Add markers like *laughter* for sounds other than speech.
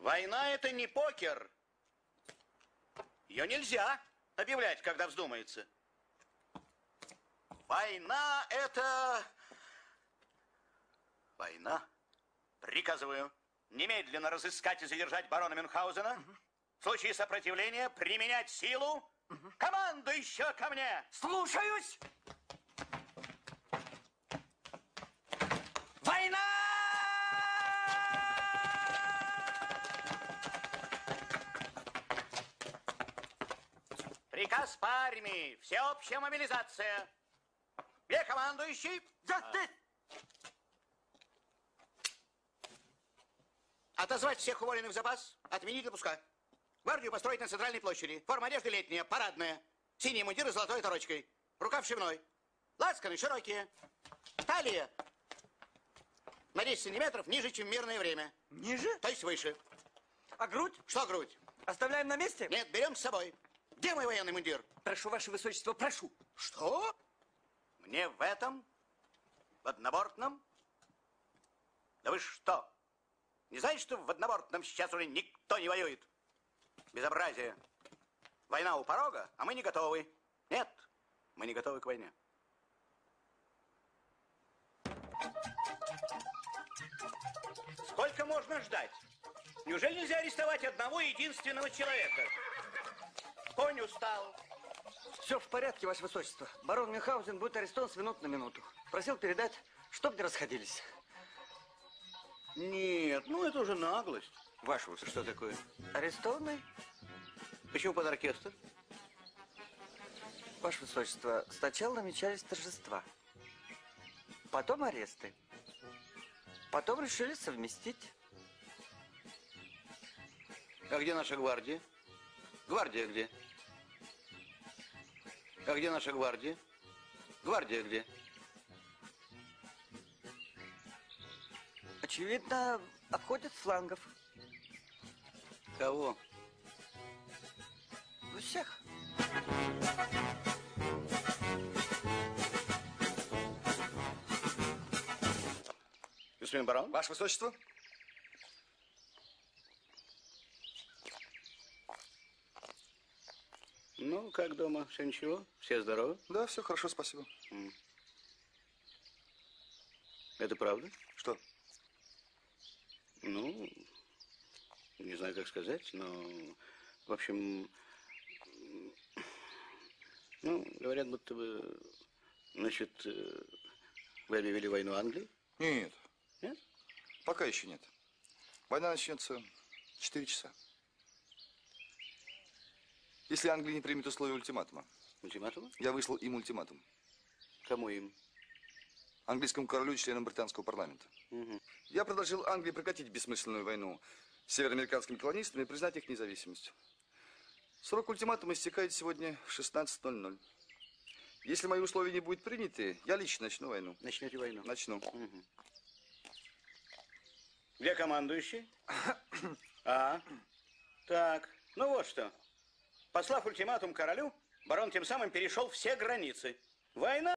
Война это не покер. Ее нельзя объявлять, когда вздумается. Война это... Война. Приказываю немедленно разыскать и задержать барона Мюнхгаузена. В случае сопротивления применять силу. Команду еще ко мне! Слушаюсь! Война! Приказ по армии. Всеобщая мобилизация. Где командующий? Да ты... Отозвать всех уволенных в запас, отменить допуска. Гвардию построить на центральной площади. Форма одежды летняя, парадная. Синие мундиры с золотой оторочкой. Рукав шивной. Лацканы широкие. Талия на 10 сантиметров ниже, чем мирное время. Ниже? То есть выше. А грудь? Что грудь? Оставляем на месте? Нет, берем с собой. Где мой военный мундир? Прошу, ваше высочество, прошу. Что? Мне в этом? В однобортном? Да вы что? Не знаете, что в однобортном сейчас уже никто не воюет? Безобразие. Война у порога, а мы не готовы. Нет, мы не готовы к войне. Сколько можно ждать? Неужели нельзя арестовать одного единственного человека? Конь устал. Все в порядке, ваше высочество. Барон Мюнхгаузен будет арестован с минут на минуту. Просил передать, чтоб не расходились. Нет, ну это уже наглость. Ваше высочество, что такое? Арестованный? Почему под оркестр? Ваше высочество, сначала намечались торжества, потом аресты, потом решили совместить. А где наша гвардия? Гвардия где? А где наша гвардия? Гвардия где? Очевидно, обходят с флангов. Кого? Ну, всех. Господин барон? Ваше Высочество? Ну, как дома? Все ничего? Все здоровы? Да, все хорошо, спасибо. Это правда? Что? Ну, не знаю, как сказать, но, в общем, ну, говорят, будто бы, значит, э, вы объявили войну Англии? Нет, Нет? пока еще нет. Война начнется в 4 часа. Если Англия не примет условия ультиматума. Ультиматума? Я выслал им ультиматум. Кому им? Английскому королю и членам британского парламента. Мгм. Я предложил Англии прекратить бессмысленную войну с североамериканскими колонистами и признать их независимость. Срок ультиматума истекает сегодня в 16.00. Если мои условия не будут приняты, я лично начну войну. Начнете войну? Начну. Где командующий? *coughs* А? Так, ну вот что. Послав ультиматум королю, барон тем самым перешел все границы. Война